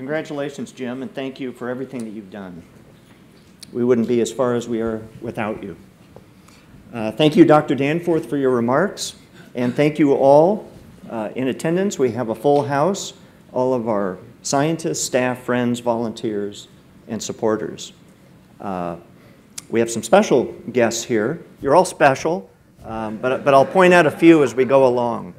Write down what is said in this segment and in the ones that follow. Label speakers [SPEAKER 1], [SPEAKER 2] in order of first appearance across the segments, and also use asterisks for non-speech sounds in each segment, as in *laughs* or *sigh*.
[SPEAKER 1] congratulations, Jim, and thank you for everything that you've done. We wouldn't be as far as we are without you. Uh, thank you, Dr. Danforth, for your remarks, and thank you all uh, in attendance. We have a full house, all of our scientists, staff, friends, volunteers, and supporters. Uh, we have some special guests here. You're all special, um, but, but I'll point out a few as we go along.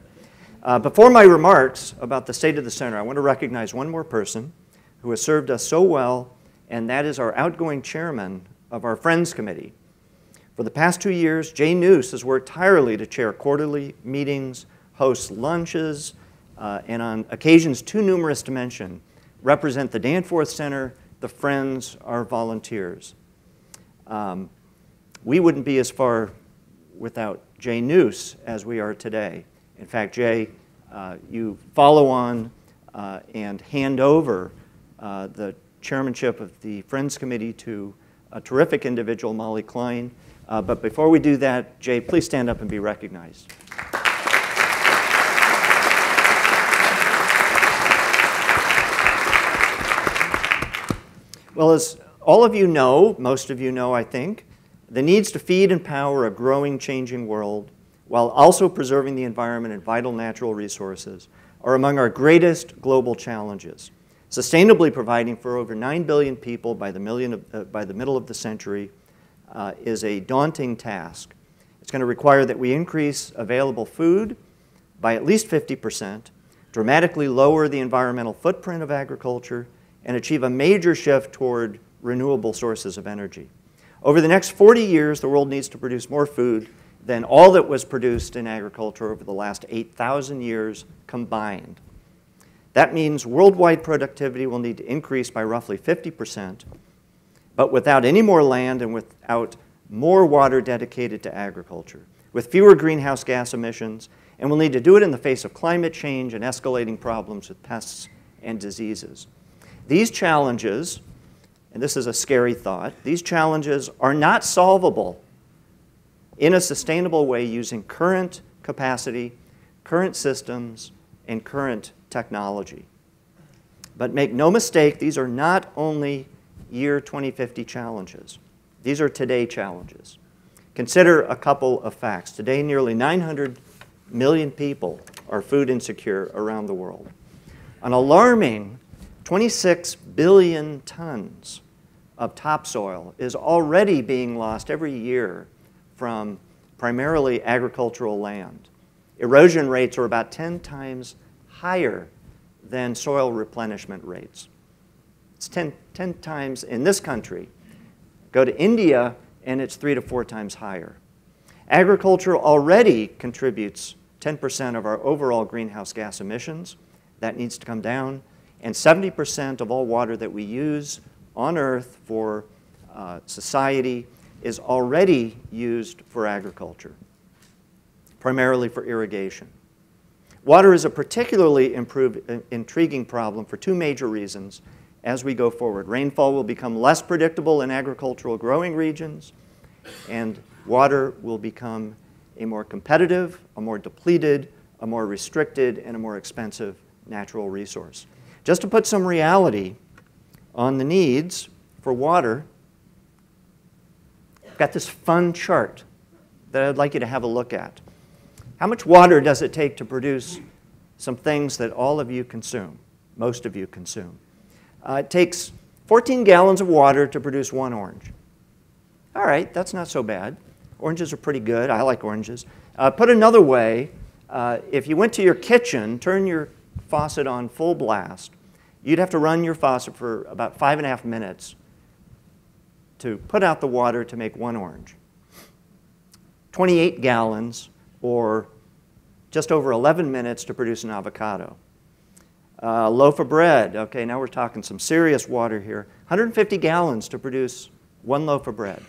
[SPEAKER 1] Uh, before my remarks about the state of the center, I want to recognize one more person who has served us so well, and that is our outgoing chairman of our Friends Committee. For the past two years, Jay Noose has worked tirelessly to chair quarterly meetings, host lunches, uh, and on occasions too numerous to mention, represent the Danforth Center, the Friends, our volunteers. Um, we wouldn't be as far without Jay Noose as we are today. In fact, Jay, uh, you follow on uh, and hand over uh, the chairmanship of the Friends Committee to a terrific individual, Molly Klein. Uh, but before we do that, Jay, please stand up and be recognized. Well, as all of you know, most of you know, I think, the needs to feed and power a growing, changing world while also preserving the environment and vital natural resources, are among our greatest global challenges. Sustainably providing for over 9 billion people by the, million of, uh, by the middle of the century uh, is a daunting task. It's going to require that we increase available food by at least 50%, dramatically lower the environmental footprint of agriculture, and achieve a major shift toward renewable sources of energy. Over the next 40 years, the world needs to produce more food than all that was produced in agriculture over the last 8,000 years combined. That means worldwide productivity will need to increase by roughly 50%, but without any more land and without more water dedicated to agriculture, with fewer greenhouse gas emissions, and we'll need to do it in the face of climate change and escalating problems with pests and diseases. These challenges, and this is a scary thought, these challenges are not solvable in a sustainable way using current capacity, current systems, and current technology. But make no mistake, these are not only year 2050 challenges. These are today challenges. Consider a couple of facts. Today, nearly 900 million people are food insecure around the world. An alarming 26 billion tons of topsoil is already being lost every year from primarily agricultural land. Erosion rates are about 10 times higher than soil replenishment rates. It's 10, 10 times in this country. Go to India, and it's three to four times higher. Agriculture already contributes 10% of our overall greenhouse gas emissions. That needs to come down. And 70% of all water that we use on Earth for uh, society is already used for agriculture, primarily for irrigation. Water is a particularly intriguing problem for two major reasons as we go forward. Rainfall will become less predictable in agricultural growing regions, and water will become a more competitive, a more depleted, a more restricted, and a more expensive natural resource. Just to put some reality on the needs for water, I've got this fun chart that I'd like you to have a look at. How much water does it take to produce some things that all of you consume, most of you consume? Uh, it takes 14 gallons of water to produce one orange. All right, that's not so bad. Oranges are pretty good. I like oranges. Uh, put another way, uh, if you went to your kitchen, turn your faucet on full blast, you'd have to run your faucet for about five and a half minutes to put out the water to make one orange. 28 gallons, or just over 11 minutes to produce an avocado. A loaf of bread, okay, now we're talking some serious water here. 150 gallons to produce one loaf of bread.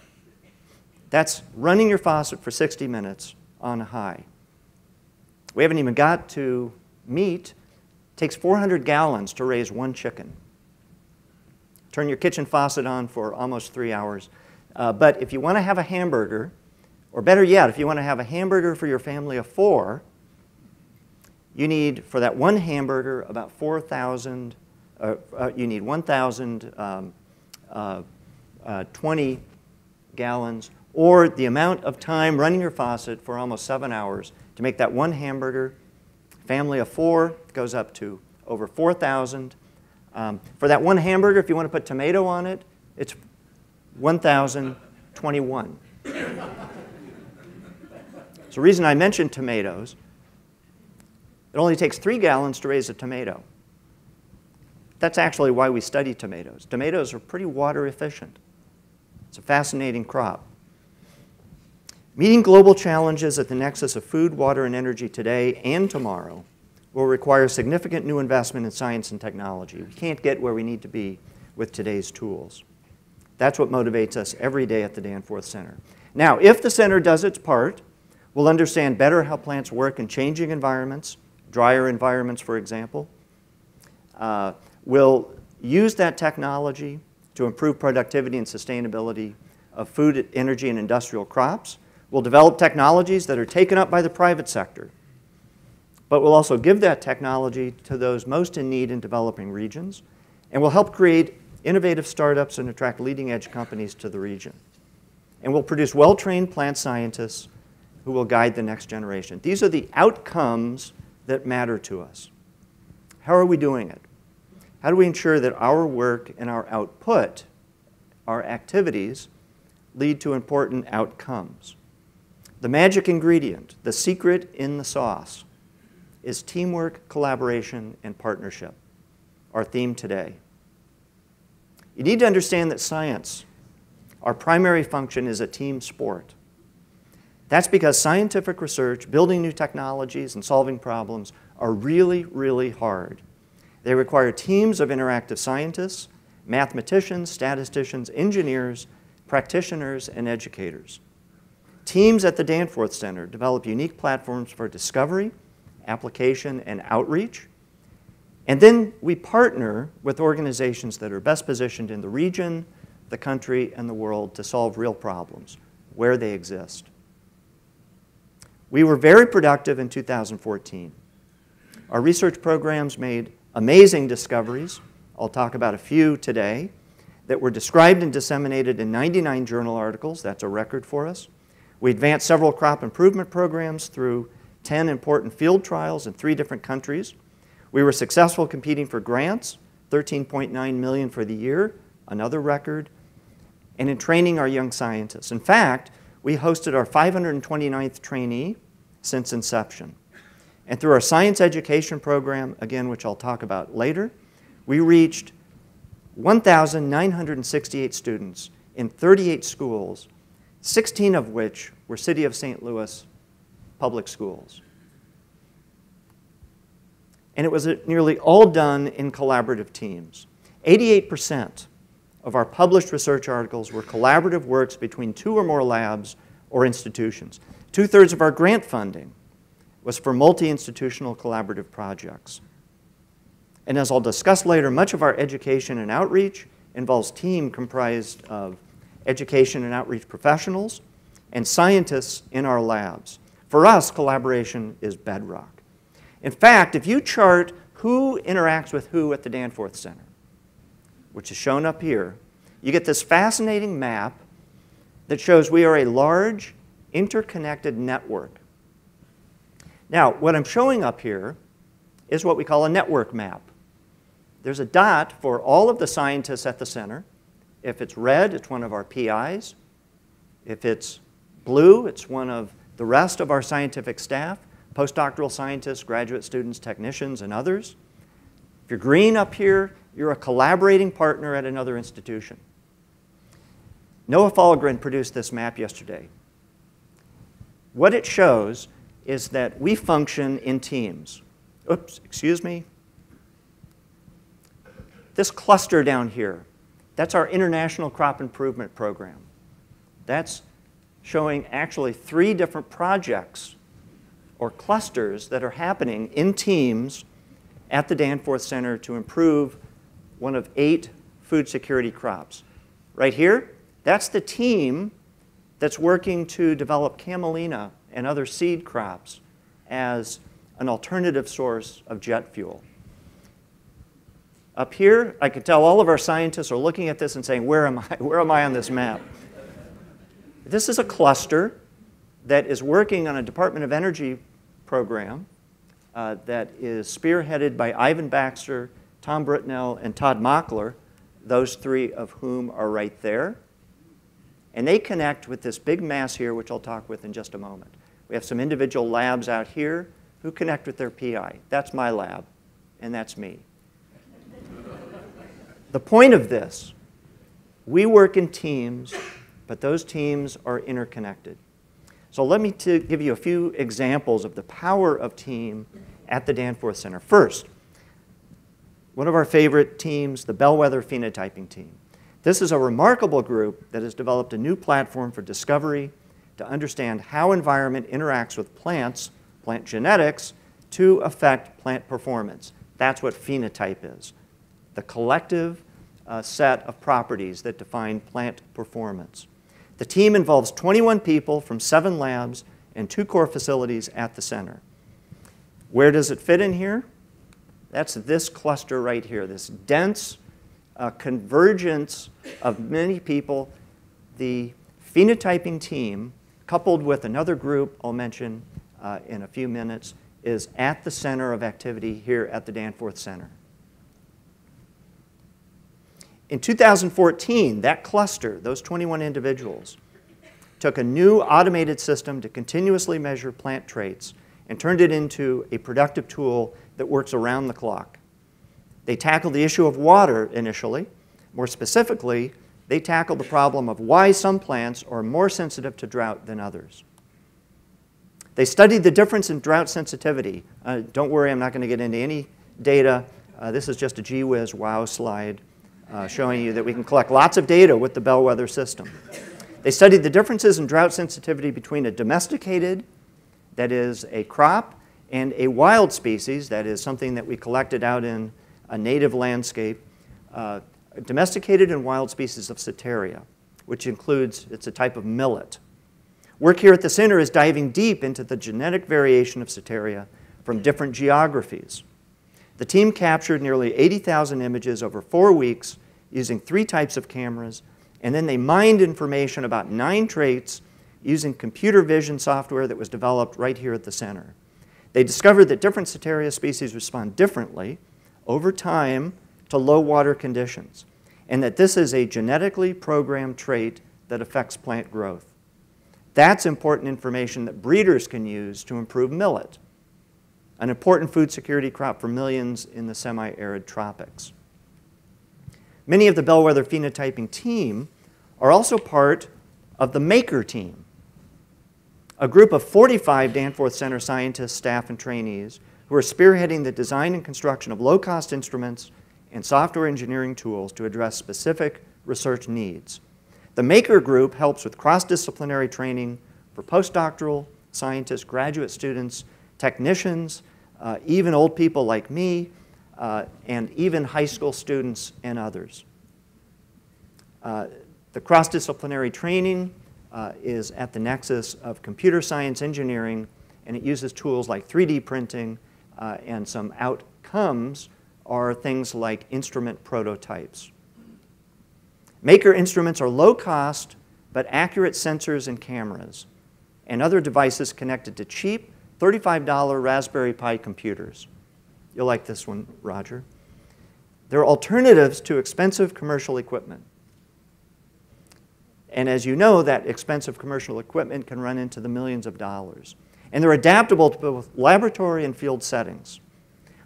[SPEAKER 1] That's running your faucet for 60 minutes on high. We haven't even got to meat. It takes 400 gallons to raise one chicken. Turn your kitchen faucet on for almost three hours. Uh, but if you want to have a hamburger, or better yet, if you want to have a hamburger for your family of four, you need, for that one hamburger, about 4,000 uh, uh, you need 1,020 um, uh, uh, gallons, or the amount of time running your faucet for almost seven hours to make that one hamburger. Family of four goes up to over 4,000. Um, for that one hamburger, if you want to put tomato on it, it's 1,021. So the reason I mentioned tomatoes, it only takes three gallons to raise a tomato. That's actually why we study tomatoes. Tomatoes are pretty water efficient. It's a fascinating crop. Meeting global challenges at the nexus of food, water, and energy today and tomorrow will require significant new investment in science and technology. We can't get where we need to be with today's tools. That's what motivates us every day at the Danforth Center. Now, if the center does its part, we'll understand better how plants work in changing environments, drier environments, for example. Uh, we'll use that technology to improve productivity and sustainability of food, energy, and industrial crops. We'll develop technologies that are taken up by the private sector but we'll also give that technology to those most in need in developing regions, and we'll help create innovative startups and attract leading edge companies to the region. And we'll produce well-trained plant scientists who will guide the next generation. These are the outcomes that matter to us. How are we doing it? How do we ensure that our work and our output, our activities, lead to important outcomes? The magic ingredient, the secret in the sauce, is teamwork, collaboration, and partnership, our theme today. You need to understand that science, our primary function is a team sport. That's because scientific research, building new technologies, and solving problems are really, really hard. They require teams of interactive scientists, mathematicians, statisticians, engineers, practitioners, and educators. Teams at the Danforth Center develop unique platforms for discovery, application, and outreach. And then we partner with organizations that are best positioned in the region, the country, and the world to solve real problems where they exist. We were very productive in 2014. Our research programs made amazing discoveries. I'll talk about a few today that were described and disseminated in 99 journal articles. That's a record for us. We advanced several crop improvement programs through 10 important field trials in three different countries. We were successful competing for grants, 13.9 million for the year, another record, and in training our young scientists. In fact, we hosted our 529th trainee since inception. And through our science education program, again, which I'll talk about later, we reached 1,968 students in 38 schools, 16 of which were City of St. Louis public schools. And it was nearly all done in collaborative teams. 88% of our published research articles were collaborative works between two or more labs or institutions. Two thirds of our grant funding was for multi institutional collaborative projects. And as I'll discuss later, much of our education and outreach involves team comprised of education and outreach professionals and scientists in our labs. For us, collaboration is bedrock. In fact, if you chart who interacts with who at the Danforth Center, which is shown up here, you get this fascinating map that shows we are a large, interconnected network. Now, what I'm showing up here is what we call a network map. There's a dot for all of the scientists at the center. If it's red, it's one of our PIs. If it's blue, it's one of the rest of our scientific staff, postdoctoral scientists, graduate students, technicians, and others. If you're green up here, you're a collaborating partner at another institution. Noah Fahlgren produced this map yesterday. What it shows is that we function in teams. Oops, excuse me. This cluster down here, that's our International Crop Improvement Program. That's showing actually three different projects or clusters that are happening in teams at the Danforth Center to improve one of eight food security crops. Right here, that's the team that's working to develop camelina and other seed crops as an alternative source of jet fuel. Up here, I could tell all of our scientists are looking at this and saying, where am I? *laughs* Where am I on this map? This is a cluster that is working on a Department of Energy program uh, that is spearheaded by Ivan Baxter, Tom Brutnell, and Todd Mockler, those three of whom are right there. And they connect with this big mass here, which I'll talk with in just a moment. We have some individual labs out here who connect with their PI. That's my lab, and that's me. the point of this, we work in teams, but those teams are interconnected. So let me give you a few examples of the power of team at the Danforth Center. First, one of our favorite teams, the Bellwether Phenotyping Team. This is a remarkable group that has developed a new platform for discovery to understand how environment interacts with plants, plant genetics, to affect plant performance. That's what phenotype is, the collective uh, set of properties that define plant performance. The team involves 21 people from seven labs and two core facilities at the center. Where does it fit in here? That's this cluster right here, this dense uh, convergence of many people. The phenotyping team, coupled with another group I'll mention uh, in a few minutes, is at the center of activity here at the Danforth Center. In 2014, that cluster, those 21 individuals, took a new automated system to continuously measure plant traits and turned it into a productive tool that works around the clock. They tackled the issue of water initially. More specifically, they tackled the problem of why some plants are more sensitive to drought than others. They studied the difference in drought sensitivity. Uh, don't worry, I'm not going to get into any data. Uh, this is just a gee whiz wow slide uh, showing you that we can collect lots of data with the bellwether system. They studied the differences in drought sensitivity between a domesticated, that is a crop, and a wild species, that is something that we collected out in a native landscape, uh, domesticated and wild species of Setaria, which includes, it's a type of millet. Work here at the center is diving deep into the genetic variation of Setaria from different geographies. The team captured nearly 80,000 images over four weeks using three types of cameras, and then they mined information about nine traits using computer vision software that was developed right here at the center. They discovered that different Setaria species respond differently over time to low water conditions, and that this is a genetically programmed trait that affects plant growth. That's important information that breeders can use to improve millet, an important food security crop for millions in the semi-arid tropics. Many of the bellwether phenotyping team are also part of the MAKER team, a group of 45 Danforth Center scientists, staff, and trainees who are spearheading the design and construction of low-cost instruments and software engineering tools to address specific research needs. The MAKER group helps with cross-disciplinary training for postdoctoral scientists, graduate students, technicians, uh, even old people like me, uh, and even high school students and others. Uh, the cross-disciplinary training uh, is at the nexus of computer science engineering, and it uses tools like 3D printing, uh, and some outcomes are things like instrument prototypes. Maker instruments are low cost, but accurate sensors and cameras, and other devices connected to cheap $35 Raspberry Pi computers. You'll like this one, Roger. They're alternatives to expensive commercial equipment. And as you know, that expensive commercial equipment can run into the millions of dollars. And they're adaptable to both laboratory and field settings.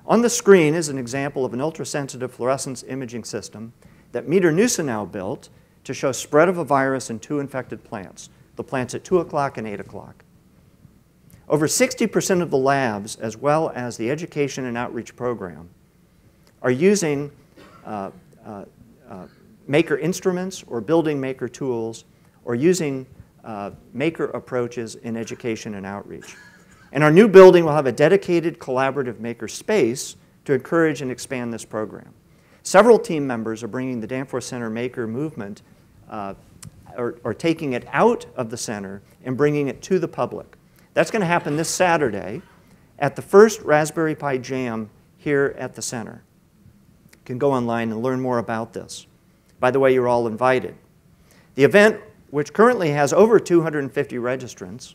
[SPEAKER 1] On the screen is an example of an ultrasensitive fluorescence imaging system that Dmitri Nusinow built to show spread of a virus in two infected plants, the plants at 2 o'clock and 8 o'clock. Over 60% of the labs, as well as the education and outreach program, are using uh, uh, uh, maker instruments or building maker tools or using uh, maker approaches in education and outreach. And our new building will have a dedicated collaborative maker space to encourage and expand this program. Several team members are bringing the Danforth Center Maker movement uh, or, or taking it out of the center and bringing it to the public. That's going to happen this Saturday at the first Raspberry Pi Jam here at the center. You can go online and learn more about this. By the way, you're all invited. The event, which currently has over 250 registrants,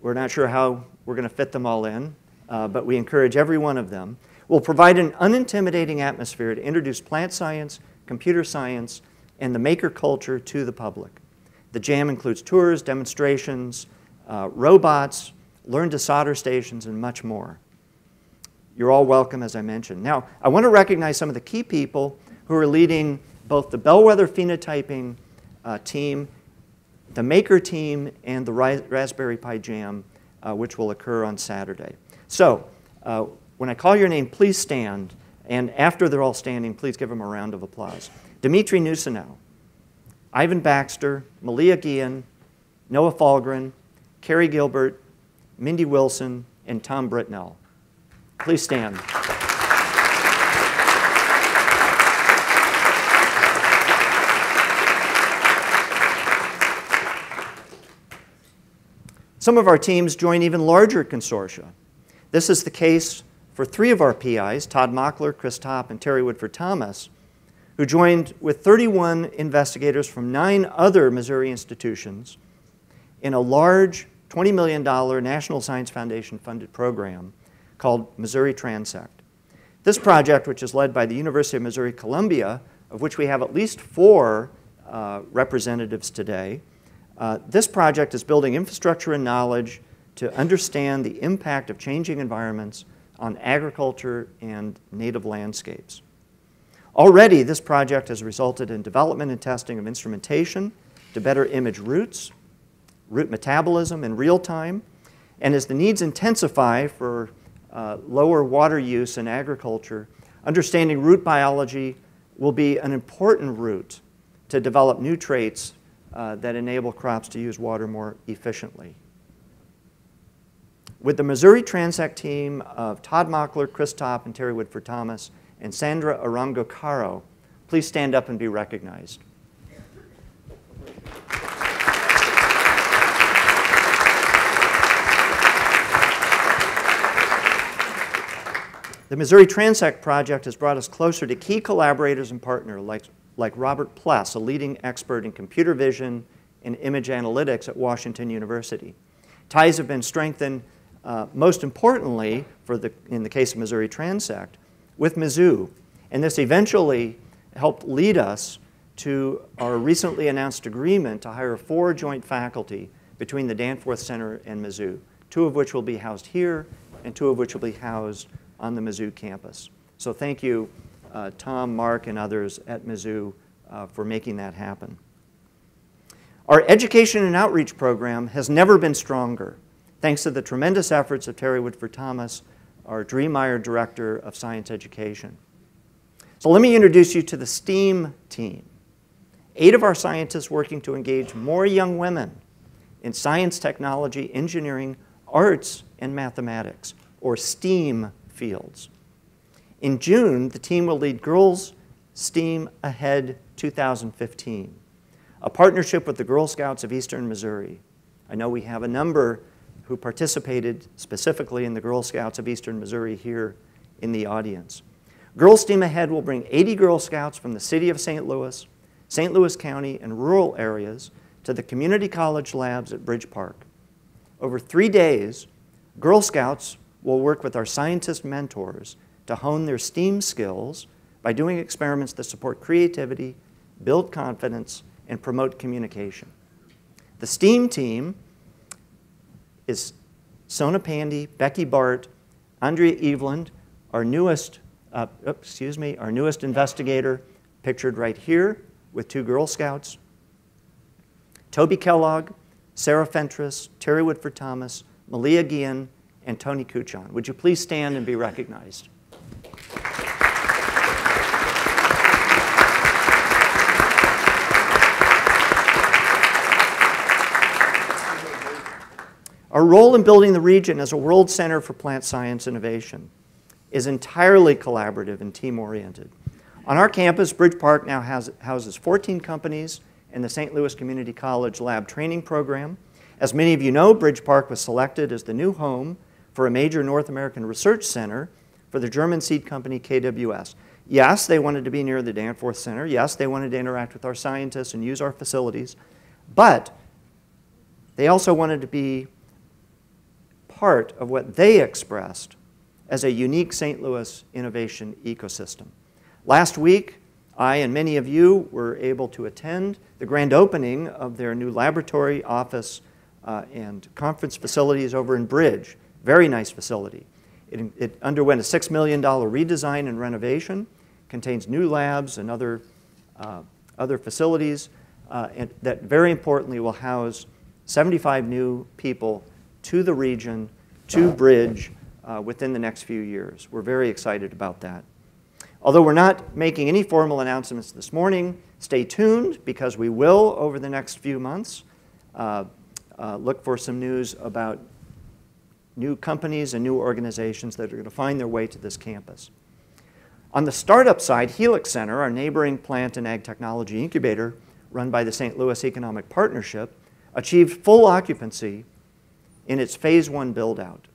[SPEAKER 1] we're not sure how we're going to fit them all in, uh, but we encourage every one of them, We'll provide an unintimidating atmosphere to introduce plant science, computer science, and the maker culture to the public. The jam includes tours, demonstrations, uh, robots, learn to solder stations, and much more. You're all welcome, as I mentioned. Now, I want to recognize some of the key people who are leading both the Bellwether phenotyping uh, team, the Maker team, and the Raspberry Pi Jam, uh, which will occur on Saturday. So, uh, when I call your name, please stand. And after they're all standing, please give them a round of applause. Dimitri Nusinow, Ivan Baxter, Malia Gehan, Noah Fahlgren, Carrie Gilbert, Mindy Wilson, and Tom Brutnell. Please stand. Some of our teams join even larger consortia. This is the case for three of our PIs, Todd Mockler, Chris Topp, and Terry Woodford Thomas, who joined with 31 investigators from nine other Missouri institutions in a large $20 million National Science Foundation funded program called Missouri Transect. This project, which is led by the University of Missouri Columbia, of which we have at least four uh, representatives today, uh, this project is building infrastructure and knowledge to understand the impact of changing environments on agriculture and native landscapes. Already, this project has resulted in development and testing of instrumentation to better image roots, root metabolism in real time, and as the needs intensify for uh, lower water use in agriculture, understanding root biology will be an important route to develop new traits uh, that enable crops to use water more efficiently. With the Missouri Transect team of Todd Mockler, Chris Topp, and Terry Woodford Thomas, and Sandra Arango Caro, please stand up and be recognized. The Missouri Transect project has brought us closer to key collaborators and partners like, like Robert Pless, a leading expert in computer vision and image analytics at Washington University. Ties have been strengthened, uh, most importantly, for the, in the case of Missouri Transect, with Mizzou. And this eventually helped lead us to our recently announced agreement to hire four joint faculty between the Danforth Center and Mizzou, two of which will be housed here and two of which will be housed on the Mizzou campus. So thank you, Tom, Mark, and others at Mizzou uh, for making that happen. Our education and outreach program has never been stronger, thanks to the tremendous efforts of Terry Woodford Thomas, our Driemeyer Director of Science Education. So let me introduce you to the STEAM team. Eight of our scientists working to engage more young women in science, technology, engineering, arts, and mathematics, or STEAM fields. In June, the team will lead Girls STEAM Ahead 2015, a partnership with the Girl Scouts of Eastern Missouri. I know we have a number who participated specifically in the Girl Scouts of Eastern Missouri here in the audience. Girls STEAM Ahead will bring 80 Girl Scouts from the city of St. Louis, St. Louis County, and rural areas to the community college labs at Bridge Park. Over three days, Girl Scouts will work with our scientist mentors to hone their STEAM skills by doing experiments that support creativity, build confidence, and promote communication. The STEAM team is Sona Pandey, Becky Bart, Andrea Eveland, our newest, uh, excuse me, our newest investigator, pictured right here with two Girl Scouts, Toby Kellogg, Sarah Fentress, Terry Woodford Thomas, Malia Gehan, and Tony Kuchon. Would you please stand and be recognized? Our role in building the region as a world center for plant science innovation is entirely collaborative and team-oriented. On our campus, Bridge Park now has, houses 14 companies and the St. Louis Community College Lab Training Program. As many of you know, Bridge Park was selected as the new home for a major North American research center for the German seed company KWS. Yes, they wanted to be near the Danforth Center. Yes, they wanted to interact with our scientists and use our facilities. But they also wanted to be part of what they expressed as a unique St. Louis innovation ecosystem. Last week, I and many of you were able to attend the grand opening of their new laboratory, office, uh, and conference facilities over in Bridge. Very nice facility. It, it underwent a $6 million redesign and renovation, contains new labs and other, uh, other facilities, uh, and that very importantly will house 75 new people to the region, to Bridge, uh, within the next few years. We're very excited about that. Although we're not making any formal announcements this morning, stay tuned because we will, over the next few months, uh, uh, look for some news about new companies and new organizations that are going to find their way to this campus. On the startup side, Helix Center, our neighboring plant and ag technology incubator run by the St. Louis Economic Partnership, achieved full occupancy in its phase one build out.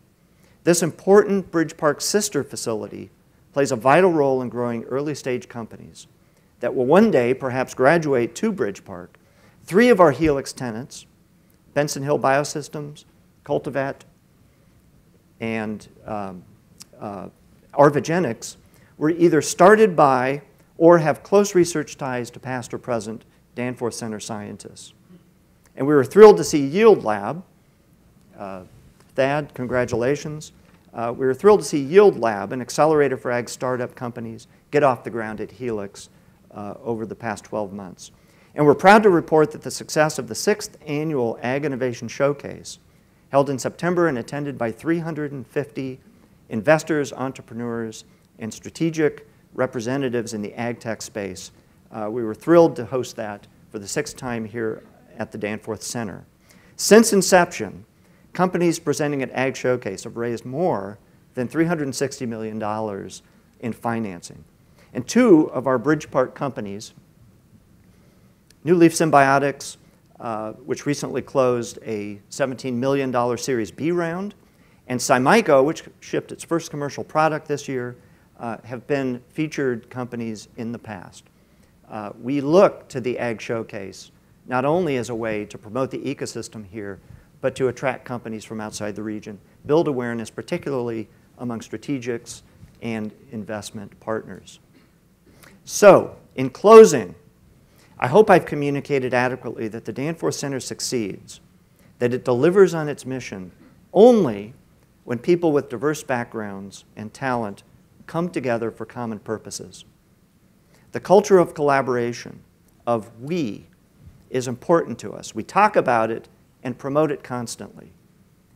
[SPEAKER 1] This important Bridge Park sister facility plays a vital role in growing early stage companies that will one day perhaps graduate to Bridge Park. Three of our Helix tenants, Benson Hill Biosystems, Kultevat, and um, uh, were either started by or have close research ties to past or present Danforth Center scientists. And we were thrilled to see Yield Lab. Uh, Thad, congratulations. Uh, we were thrilled to see Yield Lab, an accelerator for ag startup companies, get off the ground at Helix uh, over the past 12 months. And we're proud to report that the success of the sixth annual Ag Innovation Showcase, held in September and attended by 350 investors, entrepreneurs, and strategic representatives in the ag tech space. Uh, we were thrilled to host that for the sixth time here at the Danforth Center. Since inception, companies presenting at Ag Showcase have raised more than $360 million in financing. And two of our Bridge Park companies, New Leaf Symbiotics, uh, which recently closed a $17 million Series B round, and Symyco, which shipped its first commercial product this year, uh, have been featured companies in the past. Uh, we look to the Ag Showcase not only as a way to promote the ecosystem here, but to attract companies from outside the region, build awareness, particularly among strategics and investment partners. So, in closing, I hope I've communicated adequately that the Danforth Center succeeds, that it delivers on its mission only when people with diverse backgrounds and talent come together for common purposes. The culture of collaboration, of we, is important to us. We talk about it and promote it constantly.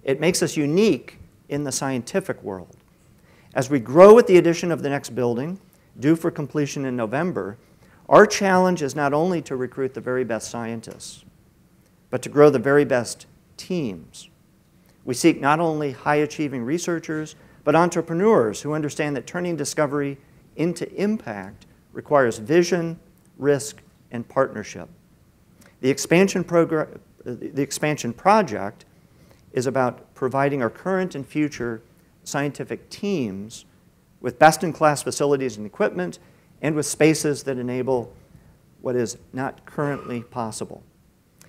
[SPEAKER 1] It makes us unique in the scientific world. As we grow with the addition of the next building, due for completion in November, our challenge is not only to recruit the very best scientists, but to grow the very best teams. We seek not only high achieving researchers, but entrepreneurs who understand that turning discovery into impact requires vision, risk, and partnership. The expansion, the expansion project is about providing our current and future scientific teams with best-in-class facilities and equipment and with spaces that enable what is not currently possible.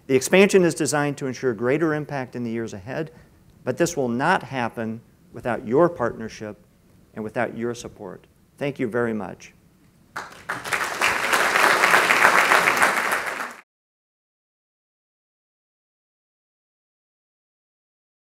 [SPEAKER 1] The expansion is designed to ensure greater impact in the years ahead, but this will not happen without your partnership and without your support. Thank you very much.